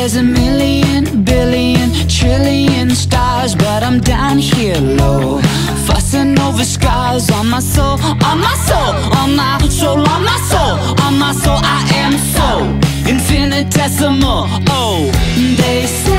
There's a million, billion, trillion stars, but I'm down here low. Fussing over scars on my soul, on my soul, on my soul, on my soul, on my soul. I am so infinitesimal. Oh, they say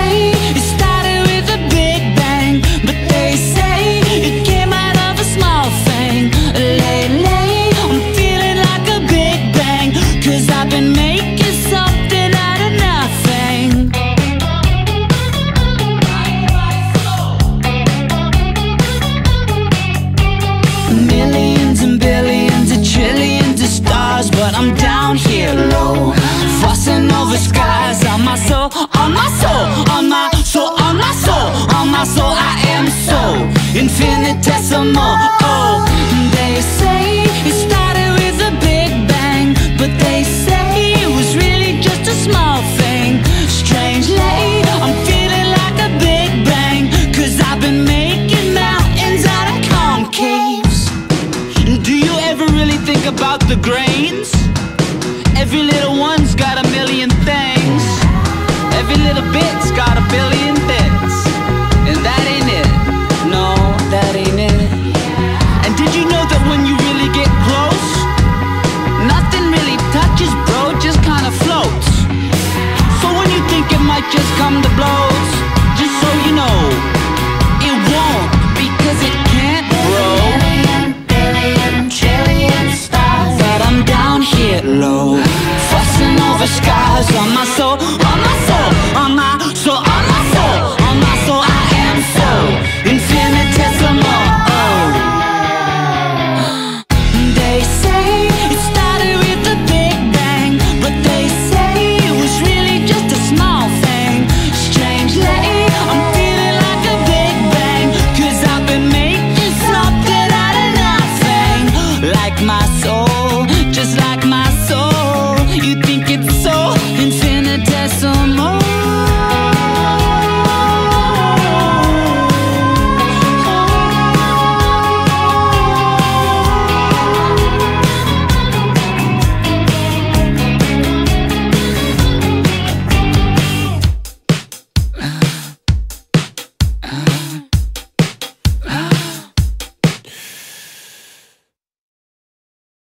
fussing over skies on my soul, on my soul, on my soul, on my soul, on my soul. I am so infinitesimal. Oh, they say it started with a big bang, but they say it was really just a small thing. Strangely, I'm feeling like a big bang, cause I've been making mountains out of concaves. Do you ever really think about the grains? Every little one's got a million things. Every little bit's got a billion on my soul, on my soul, on my soul, on my soul, I am so infinitesimal. Oh. They say it started with the Big Bang, but they say it was really just a small thing. Strangely, I'm feeling like a Big I've been making something out of nothing, like my soul, just like my soul. You think it's so some more.